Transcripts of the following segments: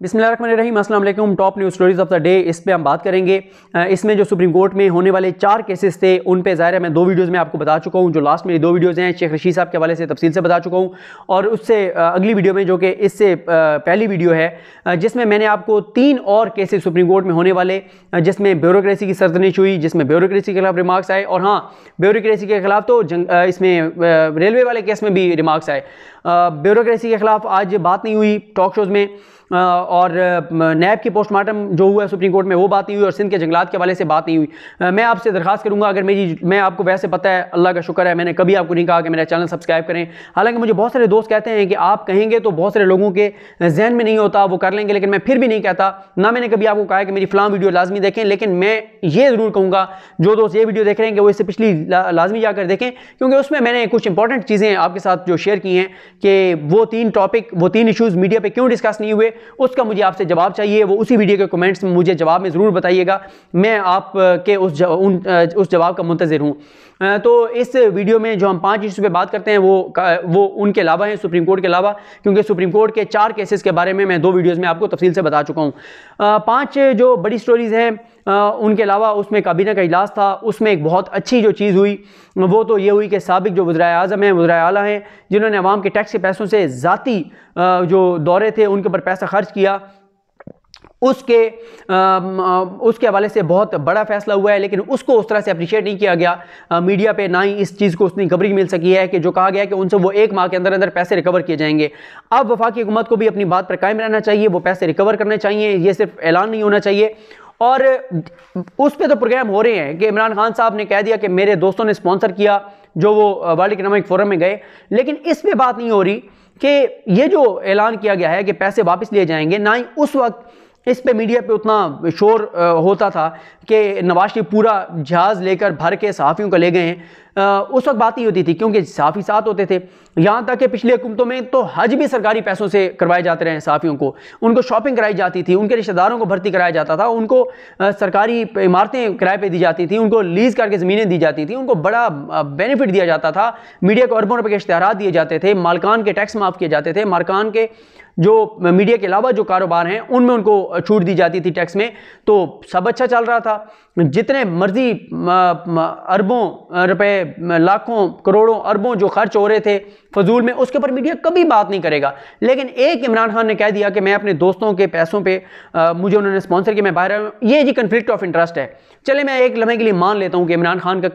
بسم اللہ الرحمن الرحیم، السلام علیکم۔ Top news stories of the day اس پہ ہم بات کریں گے۔ اس میں جو سپریم کورٹ میں ہونے والے چار کیسز تھے، ان پہ ظاہر ہے میں دو ویڈیوز میں آپ کو بتا چکا ہوں۔ جو لاسٹ میری دو ویڈیوز ہیں، شیخ رشید صاحب کے حوالے سے تفصیل سے بتا چکا ہوں۔ اور اس سے اگلی ویڈیو میں جو کہ اس سے پہلی ویڈیو ہے جس میں میں نے آپ کو تین اور کیسز سپریم کورٹ میں ہونے والے جس میں بیوروکریسی کی سرزنش ہوئی، جس میں بیوروکریسی کے خلاف ریمارکس آئے۔ اور ہاں بیوروکریسی کے خلاف تو اس میں ریلوے والے کیس میں بھی ریمارکس آئے۔ بیوروکریسی کے خلاف آج بات نہیں ہوئی ٹاک شوز میں۔ اور نیب کی پوسٹ مارٹم جو ہوا ہے سپریم کورٹ میں، وہ بات نہیں ہوئی اور سندھ کے جنگلات کے والے سے بات نہیں ہوئی۔ میں آپ سے درخواست کروں گا، اگر میری میں آپ کو ویسے پتہ ہے، اللہ کا شکر ہے، میں نے کبھی آپ کو نہیں کہا کہ میرا چینل سبسکرائب کریں۔ حالانکہ مجھے بہت سارے دوست کہتے ہیں کہ آپ کہیں گے تو بہت سارے لوگوں کے ذہن میں نہیں ہوتا، وہ کر لیں گے، لیکن میں پھر بھی نہیں کہتا۔ نہ میں نے کبھی آپ کو کہا کہ میری فلاں ویڈیو لازمی دیکھیں، لیکن میں یہ ضرور کہوں گا، جو دوست یہ ویڈیو دیکھ رہے ہیں کہ وہ اس سے پچھلی لازمی جا کر دیکھیں۔ کیونکہ اس میں میں نے کچھ امپورٹنٹ چیزیں آپ کے ساتھ جو شیئر کی ہیں کہ وہ تین ٹاپک وہ تین ایشوز میڈیا پہ کیوں ڈسکس نہیں ہوئے؟ اس کا مجھے آپ سے جواب چاہیے، وہ اسی ویڈیو کے کومنٹس میں مجھے جواب میں ضرور بتائیے گا۔ میں آپ کے اس اس جواب کا منتظر ہوں۔ تو اس ویڈیو میں جو ہم پانچ ایشو پہ بات کرتے ہیں، وہ وہ ان کے علاوہ ہیں، سپریم کورٹ کے علاوہ، کیونکہ سپریم کورٹ کے چار کیسز کے بارے میں میں دو ویڈیوز میں آپ کو تفصیل سے بتا چکا ہوں۔ پانچ جو بڑی سٹوریز ہیں ان کے علاوہ اس میں کابینہ کا اجلاس تھا۔ اس میں ایک بہت اچھی جو چیز ہوئی، وہ تو یہ ہوئی کہ سابق جو وزرائے اعظم ہیں، وزرائے اعلیٰ ہیں، جنہوں نے عوام کے ٹیکس کے پیسوں سے ذاتی جو دورے تھے، ان کے اوپر پیسہ خرچ کیا۔ اس کے اس کے حوالے سے بہت بڑا فیصلہ ہوا ہے، لیکن اس کو اس طرح سے اپریشیٹ نہیں کیا گیا۔ میڈیا پہ نہ ہی اس چیز کو اتنی کبریج مل سکی ہے کہ جو کہا گیا کہ ان سے وہ ایک ماہ کے اندر اندر پیسے ریکور کیے جائیں گے۔ اب وفاقی حکومت کو بھی اپنی بات پر قائم رہنا چاہیے، وہ پیسے ریکور کرنے چاہیے، یہ صرف اعلان نہیں ہونا چاہیے۔ اور اس پہ تو پروگرام ہو رہے ہیں کہ عمران خان صاحب نے کہہ دیا کہ میرے دوستوں نے اسپانسر کیا جو وہ ورلڈ اکنامک فورم میں گئے۔ لیکن اس پہ بات نہیں ہو رہی کہ یہ جو اعلان کیا گیا ہے کہ پیسے واپس لیے جائیں گے، نہ ہی اس وقت اس پہ میڈیا پہ اتنا شور ہوتا تھا کہ نواز شریف پورا جہاز لے کر بھر کے صحافیوں کو لے گئے ہیں۔ اس وقت بات ہی ہوتی تھی، کیونکہ صحافی ساتھ ہوتے تھے، یہاں تک کہ پچھلی حکومتوں میں تو حج بھی سرکاری پیسوں سے کروائے جاتے رہے ہیں صحافیوں کو۔ ان کو شاپنگ کرائی جاتی تھی، ان کے رشتہ داروں کو بھرتی کرایا جاتا تھا، ان کو سرکاری عمارتیں کرائے پہ دی جاتی تھیں، ان کو لیز کر کے زمینیں دی جاتی تھیں، ان کو بڑا بینیفٹ دیا جاتا تھا۔ میڈیا کو اربوں روپے کے اشتہارات دیے جاتے تھے، مالکان کے ٹیکس معاف کیے جاتے تھے، مالکان کے جو میڈیا کے علاوہ جو کاروبار ہیں، ان میں ان کو چھوٹ دی جاتی تھی ٹیکس میں۔ تو سب اچھا چل رہا تھا، جتنے مرضی اربوں روپے لاکھوں کروڑوں اربوں جو خرچ ہو رہے تھے فضول میں، اس کے اوپر میڈیا کبھی بات نہیں کرے گا۔ لیکن ایک عمران خان نے کہہ دیا کہ میں اپنے دوستوں کے پیسوں پہ مجھے انہوں نے اسپانسر کیا، میں باہر ہوں۔ یہ جی کنفلکٹ آف انٹرسٹ ہے۔ چلے، میں ایک لمحے کے لیے مان لیتا ہوں کہ عمران خان کا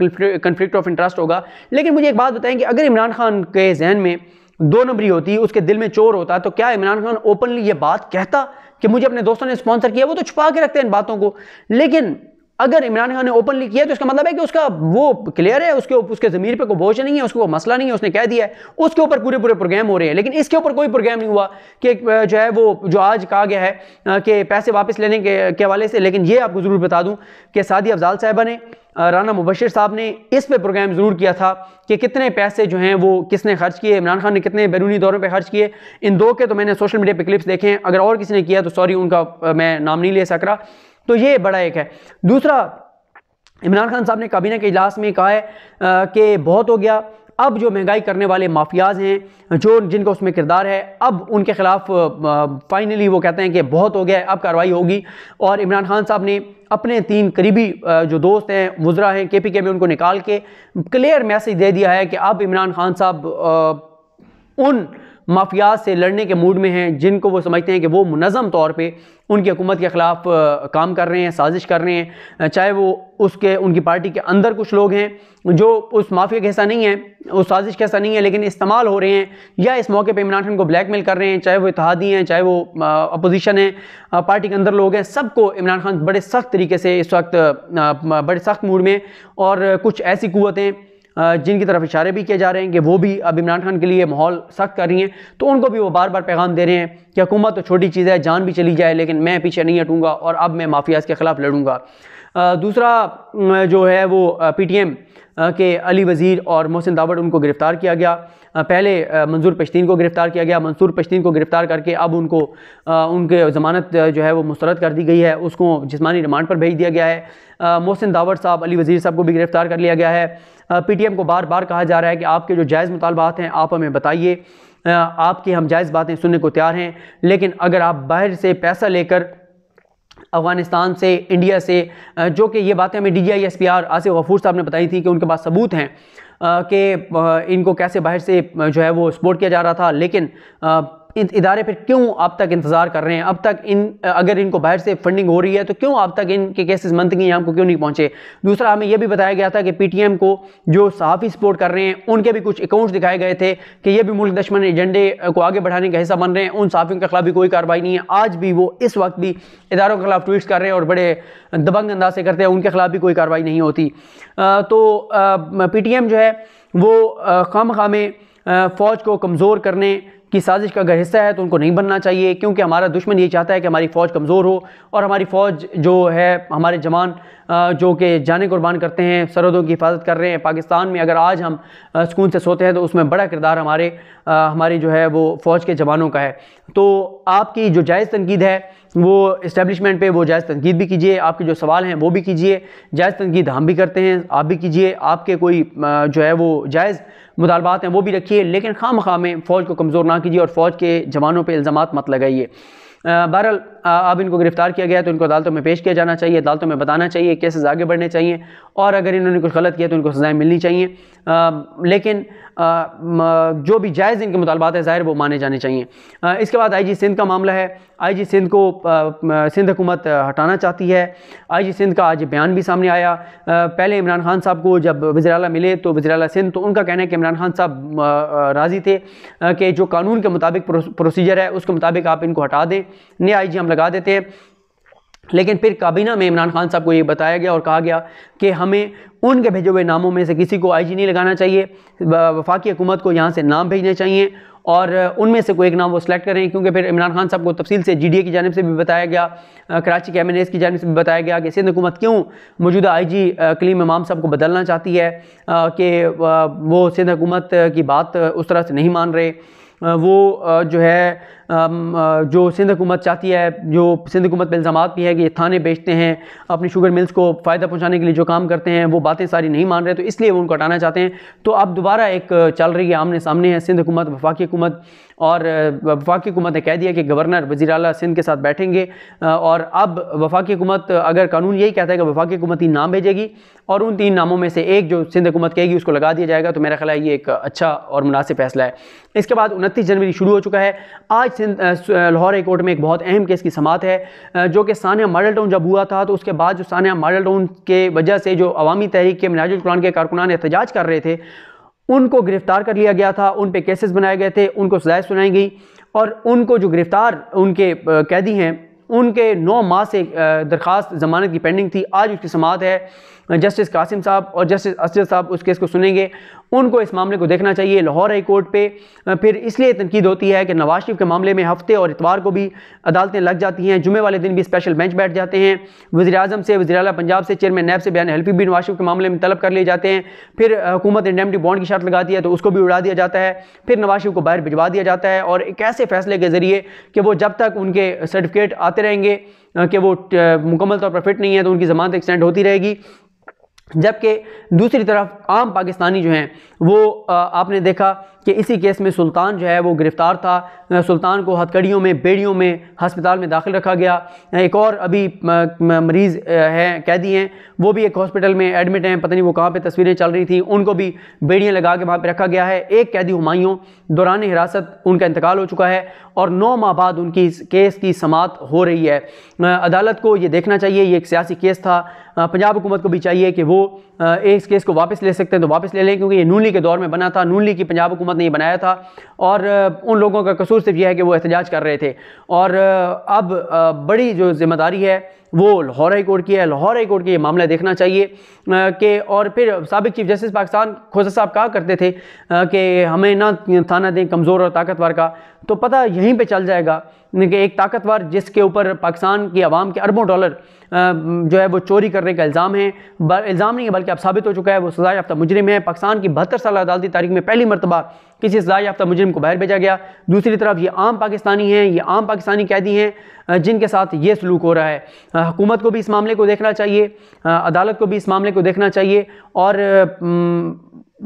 کنفلکٹ آف انٹرسٹ ہوگا۔ لیکن مجھے ایک بات بتائیں کہ اگر عمران خان کے ذہن میں دو نمبری ہوتی، اس کے دل میں چور ہوتا، تو کیا عمران خان اوپنلی یہ بات کہتا کہ مجھے اپنے دوستوں نے اسپانسر کیا؟ وہ تو چھپا کے رکھتے ہیں ان باتوں کو۔ لیکن اگر عمران خان نے اوپنلی کیا تو اس کا مطلب ہے کہ اس کا وہ کلیئر ہے، اس کے اس کے ضمیر پہ کوئی بوجھ نہیں ہے، اس کو کوئی مسئلہ نہیں ہے، اس نے کہہ دیا ہے۔ اس کے اوپر پورے پورے پروگرام ہو رہے ہیں۔ لیکن اس کے اوپر کوئی پروگرام نہیں ہوا کہ جو ہے وہ جو آج کہا گیا ہے کہ پیسے واپس لینے کے حوالے سے۔ لیکن یہ آپ کو ضرور بتا دوں کہ سعدی افضال صاحبہ نے رانا مبشر صاحب نے اس پہ پروگرام ضرور کیا تھا کہ کتنے پیسے جو ہیں وہ کس نے خرچ کیے، عمران خان نے کتنے بیرونی دوروں پہ خرچ کیے۔ ان دو کے تو میں نے سوشل میڈیا پہ کلپس دیکھیں اگر اور کسی نے کیا تو سوری ان کا میں نام نہیں لے سک رہا تو یہ بڑا ایک ہے۔ دوسرا، عمران خان صاحب نے کابینہ کے اجلاس میں کہا ہے کہ بہت ہو گیا۔ اب جو مہنگائی کرنے والے مافیاز ہیں، جو جن کا اس میں کردار ہے، اب ان کے خلاف فائنلی وہ کہتے ہیں کہ بہت ہو گیا ہے، اب کارروائی ہوگی۔ اور عمران خان صاحب نے اپنے تین قریبی جو دوست ہیں وزراء ہیں، کے پی کے میں ان کو نکال کے کلیئر میسیج دے دیا ہے کہ اب عمران خان صاحب ان مافیات سے لڑنے کے موڈ میں ہیں، جن کو وہ سمجھتے ہیں کہ وہ منظم طور پہ ان کی حکومت کے خلاف کام کر رہے ہیں، سازش کر رہے ہیں۔ چاہے وہ اس کے، ان کی پارٹی کے اندر کچھ لوگ ہیں جو اس مافیا کا حصہ نہیں ہیں، اس سازش کا حصہ نہیں ہے لیکن استعمال ہو رہے ہیں یا اس موقع پہ عمران خان کو بلیک میل کر رہے ہیں، چاہے وہ اتحادی ہیں، چاہے وہ اپوزیشن ہیں پارٹی کے اندر لوگ ہیں، سب کو عمران خان بڑے سخت طریقے سے اس وقت بڑے سخت موڈ میں اور کچھ ایسی قوتیں جن کی طرف اشارے بھی کیے جا رہے ہیں کہ وہ بھی اب عمران خان کے لیے ماحول سخت کر رہی ہیں، تو ان کو بھی وہ بار بار پیغام دے رہے ہیں کہ حکومت تو چھوٹی چیز ہے، جان بھی چلی جائے، لیکن میں پیچھے نہیں ہٹوں گا اور اب میں مافیاز کے خلاف لڑوں گا۔ دوسرا جو ہے وہ پی ٹی ایم کہ علی وزیر اور محسن داوڑ، ان کو گرفتار کیا گیا۔ پہلے منظور پشتین کو گرفتار کیا گیا۔ منصور پشتین کو گرفتار کر کے اب ان کو ان کے ضمانت جو ہے وہ مسترد کر دی گئی ہے۔ اس کو جسمانی ریمانڈ پر بھیج دیا گیا ہے۔ محسن داوڑ صاحب، علی وزیر صاحب کو بھی گرفتار کر لیا گیا ہے۔ پی ٹی ایم کو بار بار کہا جا رہا ہے کہ آپ کے جو جائز مطالبات ہیں، آپ ہمیں بتائیے۔ آپ کی ہم جائز باتیں سننے کو تیار ہیں، لیکن اگر آپ باہر سے پیسہ لے کر افغانستان سے، انڈیا سے جو کہ یہ باتیں ہمیں D G I, S P R, Asif Ghafoor sahab نے بتائی تھی کہ ان کے پاس ثبوت ہیں کہ ان کو کیسے باہر سے جو ہے وہ سپورٹ کیا جا رہا تھا، لیکن ادارے پھر کیوں اب تک انتظار کر رہے ہیں؟ اب تک ان، اگر ان کو باہر سے فنڈنگ ہو رہی ہے تو کیوں اب تک ان کے کیسز منتقی یہاں کو کیوں نہیں پہنچے؟ دوسرا، ہمیں یہ بھی بتایا گیا تھا کہ پی ٹی ایم کو جو صحافی سپورٹ کر رہے ہیں، ان کے بھی کچھ اکاؤنٹس دکھائے گئے تھے کہ یہ بھی ملک دشمن ایجنڈے کو آگے بڑھانے کا حصہ بن رہے ہیں۔ ان صحافیوں کے خلاف بھی کوئی کارروائی نہیں ہے۔ آج بھی وہ اس وقت بھی اداروں کے خلاف ٹویٹس کر رہے ہیں اور بڑے دبنگ انداز سے کرتے ہیں۔ ان کے خلاف بھی کوئی کارروائی نہیں ہوتی۔ تو پی ٹی ایم جو ہے وہ خام خامے فوج کو کمزور کرنے کی سازش کا اگر حصہ ہے تو ان کو نہیں بننا چاہیے، کیونکہ ہمارا دشمن یہ چاہتا ہے کہ ہماری فوج کمزور ہو اور ہماری فوج جو ہے، ہمارے جوان جو کہ جانے قربان کرتے ہیں، سرحدوں کی حفاظت کر رہے ہیں۔ پاکستان میں اگر آج ہم سکون سے سوتے ہیں تو اس میں بڑا کردار ہمارے ہماری جو ہے وہ فوج کے جوانوں کا ہے۔ تو آپ کی جو جائز تنقید ہے، وہ اسٹیبلشمنٹ پہ وہ جائز تنقید بھی کیجیے۔ آپ کے جو سوال ہیں وہ بھی کیجیے۔ جائز تنقید ہم بھی کرتے ہیں، آپ بھی کیجیے۔ آپ کے کوئی جو ہے وہ جائز مطالبات ہیں وہ بھی رکھیے۔ لیکن خواہ مخواہ میں فوج کو کمزور نہ کیجیے اور فوج کے جوانوں پہ الزامات مت لگائیے۔ بہرحال اب ان کو گرفتار کیا گیا تو ان کو عدالتوں میں پیش کیا جانا چاہیے، عدالتوں میں بتانا چاہیے کیسز آگے بڑھنے چاہیے، اور اگر انہوں نے کچھ غلط کیا تو ان کو سزائیں ملنی چاہیے۔ لیکن جو بھی جائز ان کے مطالبات ہیں، ظاہر وہ مانے جانے چاہیے۔ اس کے بعد آئی جی سندھ کا معاملہ ہے۔ آئی جی سندھ کو سندھ حکومت ہٹانا چاہتی ہے۔ آئی جی سندھ کا آج بیان بھی سامنے آیا۔ پہلے عمران خان صاحب کو جب وزیر اعلیٰ ملے تو وزیر اعلیٰ سندھ تو ان کا کہنا ہے کہ عمران خان صاحب راضی تھے کہ جو قانون کے مطابق پروسیجر ہے، اس کے مطابق آپ ان کو ہٹا دیں۔ نئے آئی جی ہم لگا دیتے ہیں۔ لیکن پھر کابینہ میں عمران خان صاحب کو یہ بتایا گیا اور کہا گیا کہ ہمیں ان کے بھیجے ہوئے ناموں میں سے کسی کو آئی جی نہیں لگانا چاہیے۔ وفاقی حکومت کو یہاں سے نام بھیجنے چاہیے۔ اور ان میں سے کوئی ایک نام وہ سلیکٹ کریں کیونکہ پھر عمران خان صاحب کو تفصیل سے جی ڈی اے کی جانب سے بھی بتایا گیا کراچی کے ایم این ایس کی جانب سے بھی بتایا گیا کہ سندھ حکومت کیوں موجودہ آئی جی کلیم امام صاحب کو بدلنا چاہتی ہے کہ وہ سندھ حکومت کی بات اس طرح سے نہیں مان رہے وہ جو ہے جو سندھ حکومت چاہتی ہے، جو سندھ حکومت پہ الزامات بھی ہے کہ یہ تھانے بیچتے ہیں، اپنی شوگر ملز کو فائدہ پہنچانے کے لیے جو کام کرتے ہیں، وہ باتیں ساری نہیں مان رہے، تو اس لیے وہ ان کو ہٹانا چاہتے ہیں۔ تو اب دوبارہ ایک چل رہی ہے، آمنے سامنے ہے، سندھ حکومت، وفاقی حکومت، اور وفاقی حکومت نے کہہ دیا کہ گورنر وزیر اعلیٰ سندھ کے ساتھ بیٹھیں گے۔ اور اب وفاقی حکومت، اگر قانون یہی کہتا ہے کہ وفاقی حکومت تین نام بھیجے گی، اور ان تین ناموں میں سے ایک جو سندھ حکومت کہے گی، اس کو لگا دیا جائے گا، تو میرا خیال ہے یہ ایک اچھا اور مناسب فیصلہ ہے۔ اس کے بعد انتیس جنوری شروع ہو چکا ہے۔ آج سندھ لاہور ہائی کورٹ میں ایک بہت اہم کیس کی سماعت ہے جو کہ ثانیہ ماڈل ٹاؤن جب ہوا تھا تو اس کے بعد جو ثانیہ ماڈل ٹاؤن کے وجہ سے جو عوامی تحریک کے مناج القرآن کے کارکنان احتجاج کر رہے تھے، ان کو گرفتار کر لیا گیا تھا، ان پہ کیسز بنائے گئے تھے، ان کو سزائیں سنائی گئی اور ان کو جو گرفتار ان کے قیدی ہیں، ان کے نو ماہ سے درخواست ضمانت کی پینڈنگ تھی، آج اس کی سماعت ہے۔ جسٹس قاسم صاحب اور جسٹس اسجد صاحب اس کیس کو سنیں گے۔ ان کو اس معاملے کو دیکھنا چاہیے، لاہور ہائی کورٹ پہ۔ پھر اس لیے تنقید ہوتی ہے کہ نواز شریف کے معاملے میں ہفتے اور اتوار کو بھی عدالتیں لگ جاتی ہیں۔ جمعے والے دن بھی اسپیشل بینچ بیٹھ جاتے ہیں۔ وزیر اعظم سے، وزیر اعلیٰ پنجاب سے، چیئرمین نیب سے بیان حلفی بھی نواز شریف کے معاملے میں طلب کر لیے جاتے ہیں۔ پھر حکومت انڈیمٹی بانڈ کی شرط لگاتی ہے تو اس کو بھی اڑا دیا جاتا ہے۔ پھر نواز شریف کو باہر بھجوا دیا جاتا ہے اور ایک ایسے فیصلے کے ذریعے کہ وہ جب تک ان کے سرٹیفکیٹ آتے رہیں گے کہ وہ مکمل طور پر فٹ نہیں ہے تو ان کی ضمانت ایکسٹینڈ ہوتی رہے گی۔ جبکہ دوسری طرف عام پاکستانی جو ہیں وہ آپ نے دیکھا کہ اسی کیس میں سلطان جو ہے وہ گرفتار تھا، سلطان کو ہتھکڑیوں میں، بیڑیوں میں ہسپتال میں داخل رکھا گیا۔ ایک اور ابھی مریض ہیں، قیدی ہیں، وہ بھی ایک ہاسپٹل میں ایڈمٹ ہیں، پتہ نہیں وہ کہاں پہ تصویریں چل رہی تھیں۔ ان کو بھی بیڑیاں لگا کے وہاں پہ رکھا گیا ہے۔ ایک قیدی ہمایوں، دوران حراست ان کا انتقال ہو چکا ہے اور نو ماہ بعد ان کی کیس کی سماعت ہو رہی ہے۔ عدالت کو یہ دیکھنا چاہیے، یہ ایک سیاسی کیس تھا۔ پنجاب حکومت کو بھی چاہیے کہ وہ اس کیس کو واپس لے سکتے ہیں تو واپس لے لیں، کیونکہ یہ نون لیگ کے دور میں بنا تھا نون لیگ کی پنجاب حکومت نے یہ بنایا تھا، اور ان لوگوں کا قصور صرف یہ ہے کہ وہ احتجاج کر رہے تھے۔ اور اب بڑی جو ذمہ داری ہے وہ لاہور ہائی کورٹ کی ہے۔ لاہور ہائی کورٹ کی یہ معاملہ دیکھنا چاہیے کہ اور پھر سابق چیف جسٹس پاکستان خوزہ صاحب کہا کرتے تھے کہ ہمیں نہ تھانہ دیں کمزور اور طاقتور کا۔ تو پتہ یہیں پہ چل جائے گا کہ ایک طاقتور جس کے اوپر پاکستان کی عوام کے اربوں ڈالر جو ہے وہ چوری کرنے کا الزام ہے۔ الزام نہیں ہے، بلکہ اب ثابت ہو چکا ہے، وہ سزا یافتہ مجرم ہے پاکستان کی بہتر سال عدالتی تاریخ میں پہلی مرتبہ کسی سزا یافتہ مجرم کو باہر بھیجا گیا۔ دوسری طرف یہ عام پاکستانی ہیں، یہ عام پاکستانی قیدی ہیں جن کے ساتھ یہ سلوک ہو رہا ہے۔ حکومت کو بھی اس معاملے کو دیکھنا چاہیے عدالت کو بھی اس معاملے کو دیکھنا چاہیے اور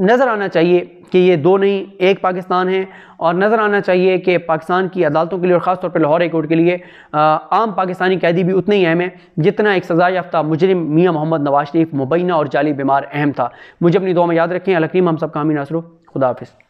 نظر آنا چاہیے کہ یہ دو نہیں، ایک پاکستان ہے اور نظر آنا چاہیے کہ پاکستان کی عدالتوں کے لیے اور خاص طور پہ لاہور ہائی کورٹ کے لیے عام پاکستانی قیدی بھی اتنے ہی اہم ہیں جتنا ایک سزا یافتہ مجرم میاں محمد نواز شریف، مبینہ اور جعلی بیمار اہم تھا۔ مجھے اپنی دعا میں یاد رکھیں۔ الکریم ہم سب کا امین ناصرو خدا حافظ۔